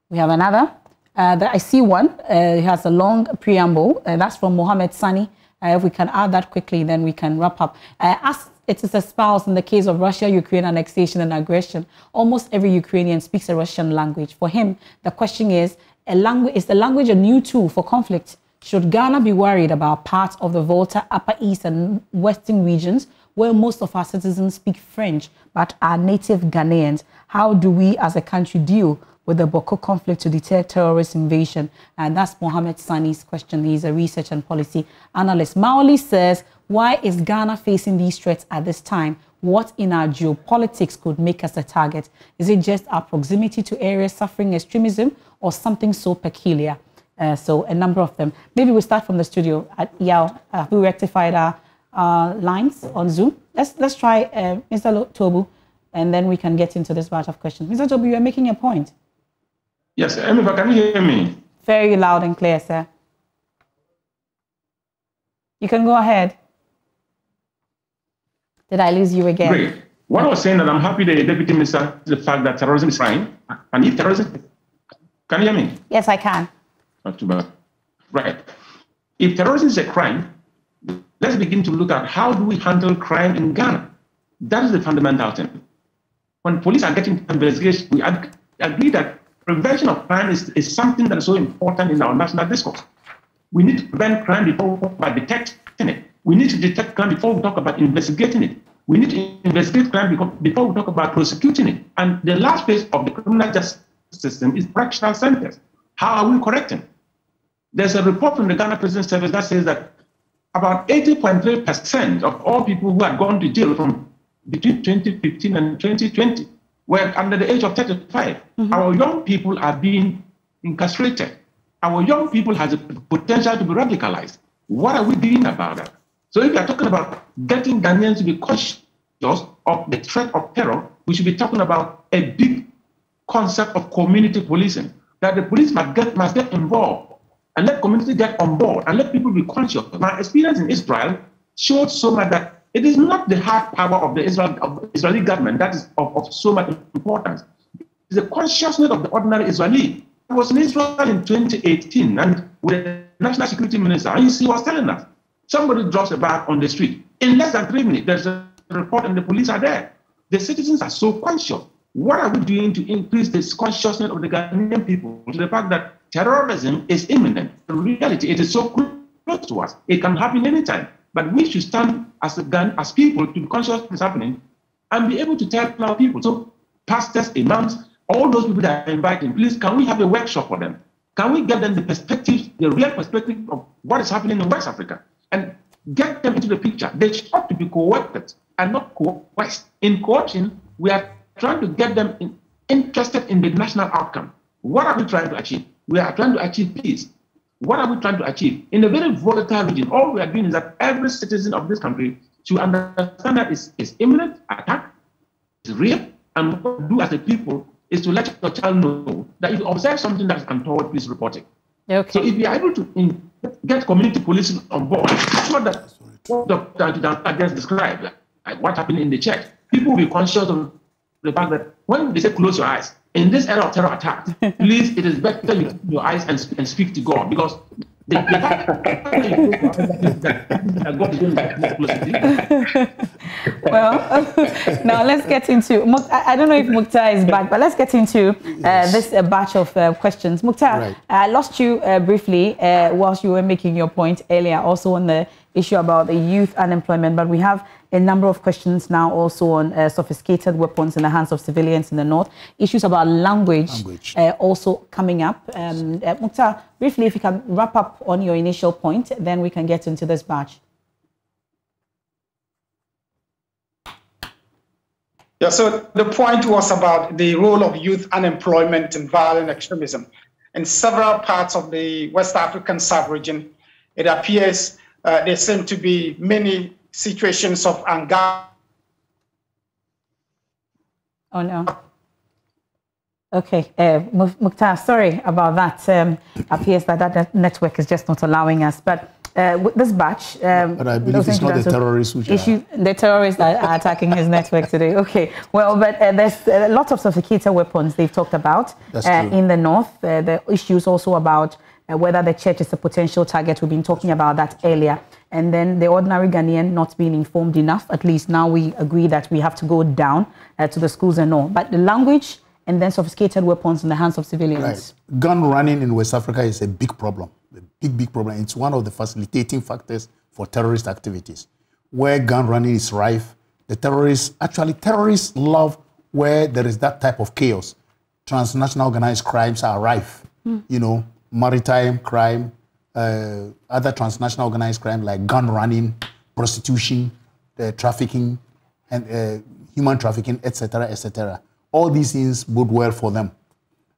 We have another. Uh, I see one. Uh, it has a long preamble. Uh, that's from Mohammed Sani. Uh, if we can add that quickly, then we can wrap up. Uh, as it is espoused in the case of Russia-Ukraine annexation and aggression, almost every Ukrainian speaks a Russian language. For him, the question is, a language, is the language a new tool for conflict? Should Ghana be worried about parts of the Volta, Upper East and Western regions where most of our citizens speak French but are native Ghanaians? How do we as a country deal with the Bawku conflict to deter terrorist invasion? And that's Mohammed Sani's question. He's a research and policy analyst. Maoli says, why is Ghana facing these threats at this time? What in our geopolitics could make us a target? Is it just our proximity to areas suffering extremism or something so peculiar? Uh, so a number of them. Maybe we start from the studio. At Yao, uh, we rectified our uh, lines on Zoom. Let's let's try uh, Mr. Toobu, and then we can get into this batch of questions. Mr. Toobu, you are making a point. Yes, Emefa, can you hear me? Very loud and clear, sir. You can go ahead. Did I lose you again? Great. What I was saying that I'm happy the deputy minister the fact that terrorism is fine, and if terrorism, can you hear me? Yes, I can. Right. If terrorism is a crime, let's begin to look at how do we handle crime in Ghana. That is the fundamental thing. When police are getting investigation, we ag- agree that prevention of crime is, is something that is so important in our national discourse. We need to prevent crime before about detecting it. We need to detect crime before we talk about investigating it. We need to investigate crime before we talk about prosecuting it. And the last phase of the criminal justice system is correctional centers. How are we correcting? There's a report from the Ghana Prison Service that says that about 80.3% of all people who had gone to jail from between 2015 and 2020 were under the age of 35. Mm-hmm. Our young people are being incarcerated. Our young people has the potential to be radicalized. What are we doing about that? So if we are talking about getting Ghanaians to be conscious of the threat of terror, we should be talking about a big concept of community policing, that the police must get, must get involved and let community get on board and let people be conscious. My experience in Israel showed so much that it is not the hard power of the Israel, of Israeli government that is of, of so much importance. It's the consciousness of the ordinary Israeli. I was in Israel in 2018 and with the national security minister, and he was telling us somebody drops a bag on the street. In less than three minutes, there's a report and the police are there. The citizens are so conscious. What are we doing to increase this consciousness of the Ghanaian people to the fact that terrorism is imminent. In reality, it is so close to us. It can happen anytime. But we should stand as a gun, as people, to be conscious of what's happening and be able to tell our people. So, pastors, imams, all those people that are invited, please, can we have a workshop for them? Can we get them the perspective, the real perspective of what is happening in West Africa? And get them into the picture. They should ought to be co-opted and not coerced. In coaching, we are trying to get them in, interested in the national outcome. What are we trying to achieve? We are trying to achieve peace. What are we trying to achieve? In a very volatile region, all we are doing is that every citizen of this country should understand that it's, it's imminent attack, it's real, and what we do as a people is to let your child know that if you observe something that is untoward, please report it. Okay. So if we are able to in, get community policing on board, it's not that what Dr. just described, like what happened in the church. People will be conscious of the fact that when they say close your eyes, in this era of terror attacks, please, it is better you open your eyes and, and speak to God because the, the that God is going to well, now let's get into. I don't know if Mukhtar is back, but let's get into uh, yes. this uh, batch of uh, questions. Mukhtar, right. I lost you uh, briefly uh, whilst you were making your point earlier, also on the issue about the youth unemployment, but we have a number of questions now also on uh, sophisticated weapons in the hands of civilians in the north. Issues about language, language. Uh, also coming up. Um, uh, Mukhtar, briefly, if you can wrap up on your initial point, then we can get into this batch. Yeah, so the point was about the role of youth unemployment and violent extremism. In several parts of the West African sub-region, it appears uh, there seem to be many situations of anger. Oh no. Okay, uh, Mukhtar, sorry about that. Um, appears that that network is just not allowing us. But uh, with this batch, um, but I believe it's not the terrorists which issue, are... The terrorists are, are attacking his network today. Okay, well, but uh, there's a lot of sophisticated weapons they've talked about uh, in the north. Uh, the issues also about uh, whether the church is a potential target. We've been talking about that earlier. And then the ordinary Ghanaian not being informed enough. At least now we agree that we have to go down uh, to the schools and all. But the language and then sophisticated weapons in the hands of civilians. Right. Gun running in West Africa is a big problem, a big, big problem. It's one of the facilitating factors for terrorist activities. Where gun running is rife, the terrorists, actually terrorists love where there is that type of chaos. Transnational organized crimes are rife. Mm. You know, maritime crime, uh, other transnational organized crime like gun running, prostitution, uh, trafficking, and uh, human trafficking, etc., etc. All these things bode well for them.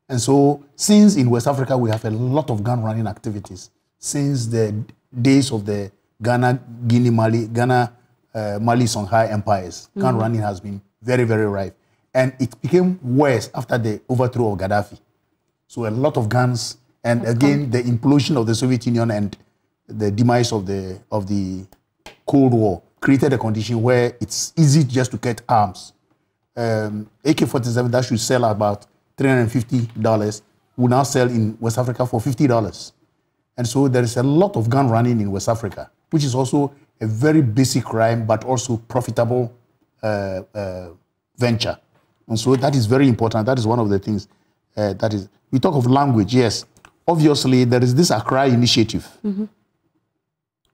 And so, since in West Africa we have a lot of gun running activities, since the days of the Ghana, Guinea, Mali, Ghana, uh, Mali, Songhai empires, mm. gun running has been very, very rife. And it became worse after the overthrow of Gaddafi. So a lot of guns, and again, the implosion of the Soviet Union and the demise of the, of the Cold War created a condition where it's easy just to get arms. Um, AK-47 that should sell about $350 will now sell in West Africa for $50. And so there is a lot of gun running in West Africa, which is also a very basic crime, but also profitable uh, uh, venture. And so that is very important. That is one of the things uh, that is. We talk of language, yes. Obviously, there is this Accra initiative, mm -hmm.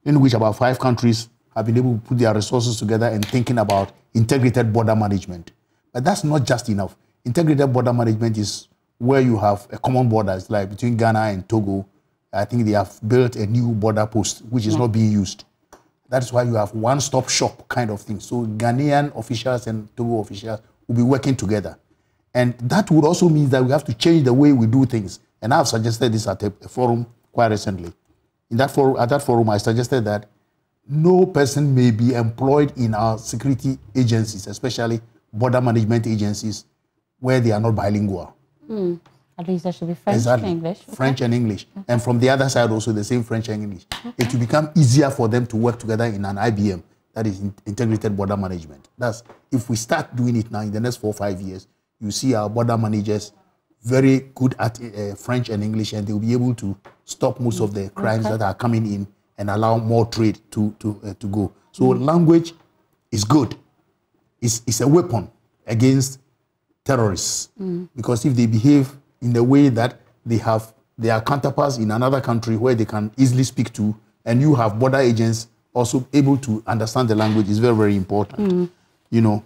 in which about five countries have been able to put their resources together and thinking about integrated border management. But that's not just enough. Integrated border management is where you have a common border, it's like between Ghana and Togo. I think they have built a new border post, which is yeah. not being used. That's why you have one-stop shop kind of thing. So Ghanaian officials and Togo officials will be working together. And that would also mean that we have to change the way we do things. And I've suggested this at a, a forum quite recently. In that forum, at that forum, I suggested that no person may be employed in our security agencies, especially border management agencies, where they are not bilingual. Mm. At least there should be French exactly. and English. Okay. French and English. Okay. And from the other side also the same French and English. Okay. It will become easier for them to work together in an IBM that is integrated border management. That's if we start doing it now in the next four or five years, you see our border managers very good at uh, French and English, and they'll be able to stop most of the crimes okay. that are coming in and allow more trade to to uh, to go. So mm. language is good. It's, it's a weapon against terrorists mm. because if they behave in the way that they have their counterparts in another country where they can easily speak to, and you have border agents also able to understand the language is very, very important. Mm. You know,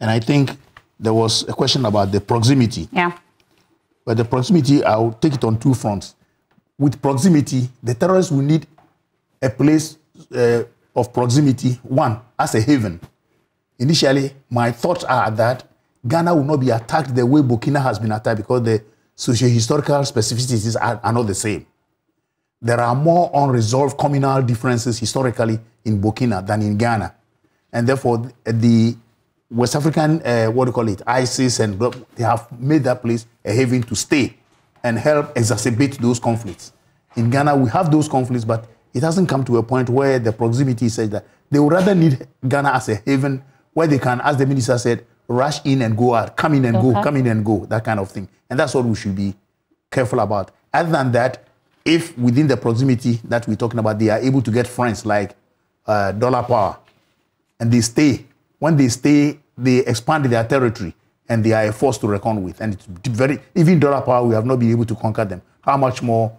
and I think there was a question about the proximity. Yeah. But the proximity, I'll take it on two fronts. With proximity, the terrorists will need a place uh, of proximity, one, as a haven. Initially, my thoughts are that Ghana will not be attacked the way Burkina has been attacked because the socio-historical specificities are, are not the same there are more unresolved communal differences historically in Burkina than in Ghana. And therefore, the West African, uh, what do you call it, ISIS, and they have made that place a haven to stay and help exacerbate those conflicts. In Ghana, we have those conflicts, but it hasn't come to a point where the proximity says that they would rather need Ghana as a haven where they can, as the minister said, rush in and go out, come in and okay. go, come in and go, that kind of thing. And that's what we should be careful about. Other than that, if within the proximity that we're talking about, they are able to get friends like uh, Dollar Power, and they stay. When they stay, they expand their territory, and they are a force to reckon with. And it's very even Dollar Power, we have not been able to conquer them. How much more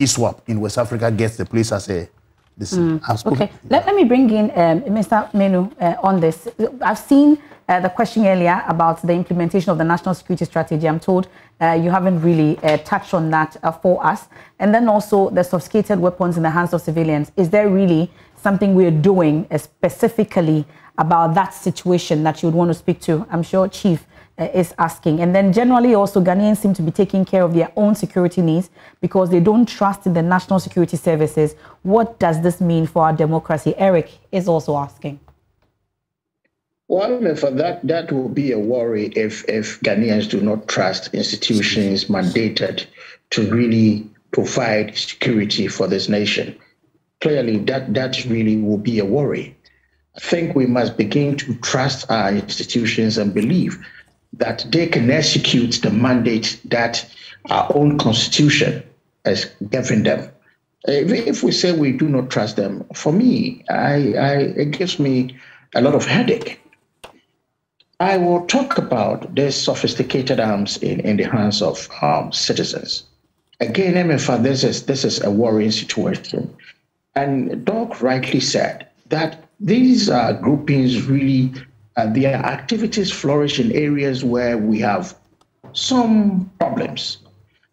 ISWAP in West Africa gets the place as a this, mm. Okay, let, let me bring in um, Mr. Manu uh, on this. I've seen uh, the question earlier about the implementation of the national security strategy. I'm told uh, you haven't really uh, touched on that uh, for us. And then also the sophisticated weapons in the hands of civilians. Is there really something we're doing uh, specifically about that situation that you would want to speak to? I'm sure Chief uh, is asking. And then generally also Ghanaians seem to be taking care of their own security needs because they don't trust in the national security services. What does this mean for our democracy? Eric is also asking. Well, for that, that will be a worry if, if Ghanaians do not trust institutions mandated to really provide security for this nation. Clearly, that, that really will be a worry. I think we must begin to trust our institutions and believe that they can execute the mandate that our own constitution has given them. If, if we say we do not trust them, for me, I, I, it gives me a lot of headache. I will talk about these sophisticated arms in, in the hands of um, citizens. Again, Emefa, this is, this is a worrying situation. And Doc rightly said that these uh, groupings really, uh, their activities flourish in areas where we have some problems.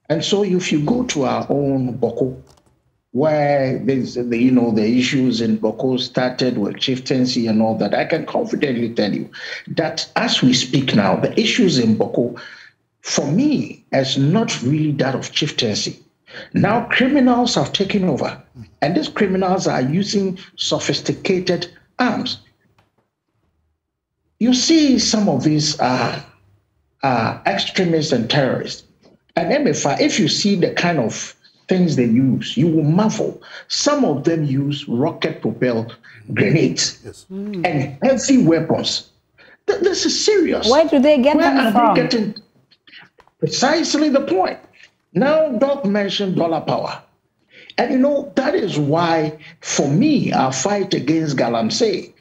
And so if you go to our own Bawku, where there's the, you know the issues in Bawku started with chieftaincy and all that, I can confidently tell you that as we speak now, the issues in Bawku, for me, is not really that of chieftaincy. Now criminals have taken over, and these criminals are using sophisticated arms. You see, some of these are, are extremists and terrorists. And Emefa, if you see the kind of things they use, you will marvel. Some of them use rocket propelled grenades yes. Hmm. and heavy weapons. This is serious. Where do they get Where them are from? They getting precisely the point. Now, Doc mentioned dollar power. And you know, that is why, for me, our fight against Galamsey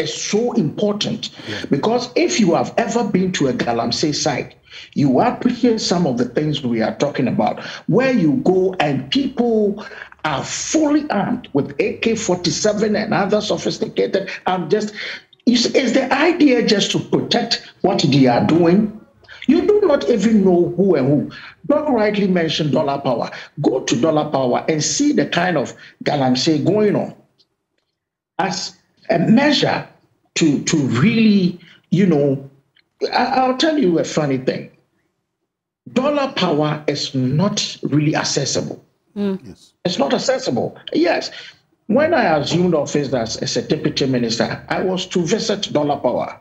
is so important. Yeah. Because if you have ever been to a Galamsey site, you appreciate some of the things we are talking about, where you go and people are fully armed with AK 47 and other sophisticated. I'm just, is, is the idea just to protect what they are doing? You do not even know who and who. Doc rightly mentioned dollar power. Go to dollar power and see the kind of galamsey going on as measure to, to really, you know, I, will tell you a funny thing. Dollar power is not really accessible. Mm. Yes. It's not accessible. Yes. When I assumed office as, as a deputy minister, I was to visit dollar power.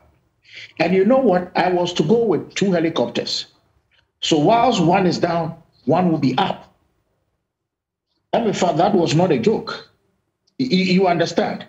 And you know what? I was to go with two helicopters. So whilst one is down, one will be up. And in fact, that was not a joke. You, you understand?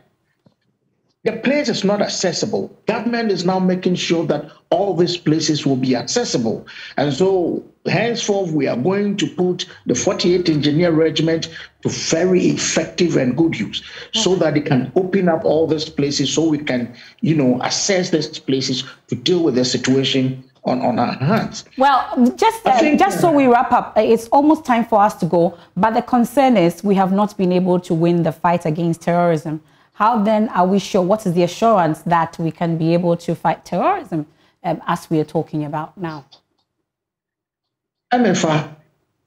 The place is not accessible. Government is now making sure that all these places will be accessible. And so henceforth, we are going to put the 48th Engineer Regiment to very effective and good use so that it can open up all these places so we can, you know, assess these places to deal with the situation on, on our hands. Well, just uh, think, just so we wrap up, uh, it's almost time for us to go. But the concern is we have not been able to win the fight against terrorism. How then are we sure? What is the assurance that we can be able to fight terrorism um, as we are talking about now? Emefa,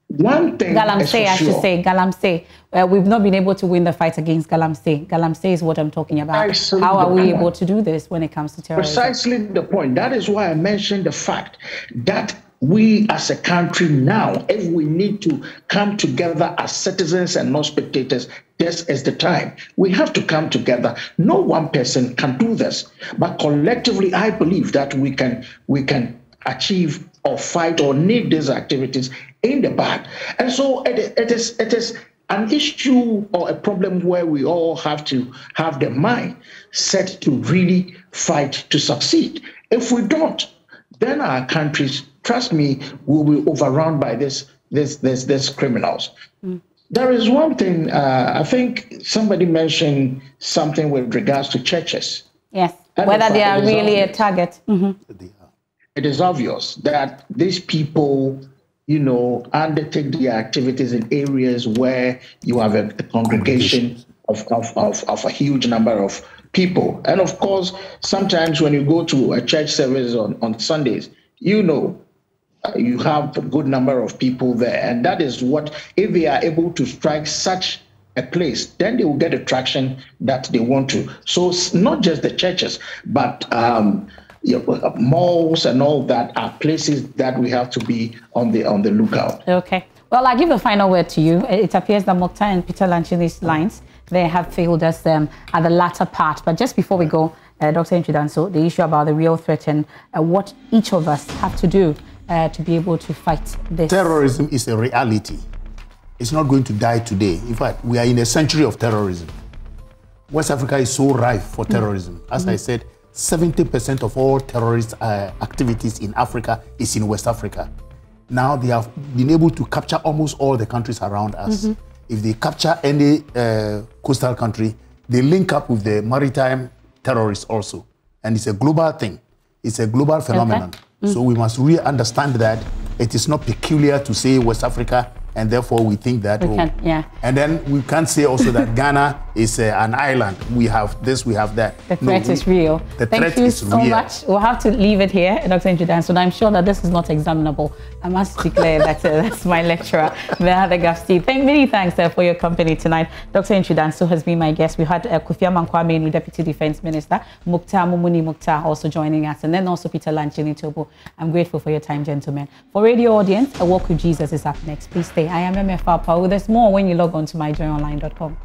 one thing Galamsey, I should say, Galamsey. Uh, we've not been able to win the fight against Galamsey. Galamsey is what I'm talking about. How are we able to do this when it comes to terrorism? Precisely the point. That is why I mentioned the fact that we as a country now, if we need to come together as citizens and not spectators, this is the time. We have to come together. No one person can do this, but collectively, I believe that we can we can achieve or fight or need these activities in the bad. And so it, it is it is an issue or a problem where we all have to have the mind set to really fight to succeed. If we don't, then our countries trust me, we'll be overrun by this this this this criminals. Mm. There is one thing. Uh, I think somebody mentioned something with regards to churches. Yes, whether they are really obvious. a target. Mm-hmm. It is obvious that these people, you know, undertake their activities in areas where you have a, a congregation of, of, of, of a huge number of people. And of course, sometimes when you go to a church service on, on Sundays, you know you have a good number of people there. And that is what, if they are able to strike such a place, then they will get the traction that they want to. So not just the churches, but um, you know, malls and all that are places that we have to be on the on the lookout. Okay. Well, I give the final word to you. It appears that Mokhtar and Peter Lanchene's lines they have failed us um, at the latter part. But just before we go, uh, Dr. Antwi Danso, the issue about the real threat and uh, what each of us have to do uh, to be able to fight this? Terrorism is a reality. It's not going to die today. In fact, we are in a century of terrorism. West Africa is so rife for terrorism. As mm -hmm. I said, 70% of all terrorist uh, activities in Africa is in West Africa. now they have been able to capture almost all the countries around us. Mm-hmm. If they capture any uh, coastal country, they link up with the maritime terrorists also. And it's a global thing. It's a global phenomenon. So we must really understand that it is not peculiar to say West Africa and therefore we think that We oh. can- yeah. and then we can't say also that Ghana is uh, an island. We have this, we have that. The No, threat we- is real. The Thank threat you is so real. much. We'll have to leave it here, Dr. Njudan. So I'm sure that this is not examinable. I must declare that uh, that's my lecturer, Verhada Gafsti. Thank many thanks uh, for your company tonight. Dr. Antwi Danso has been my guest. We had uh, Kofi Amankwa, Deputy Defense Minister, Mukta Mumuni Mukta, also joining us, and then also Peter Lanchene Toobu. I'm grateful for your time, gentlemen. For radio audience, A Walk with Jesus is up next. Please stay. I am Emefa Apawu. There's more when you log on to myjoyonline.com.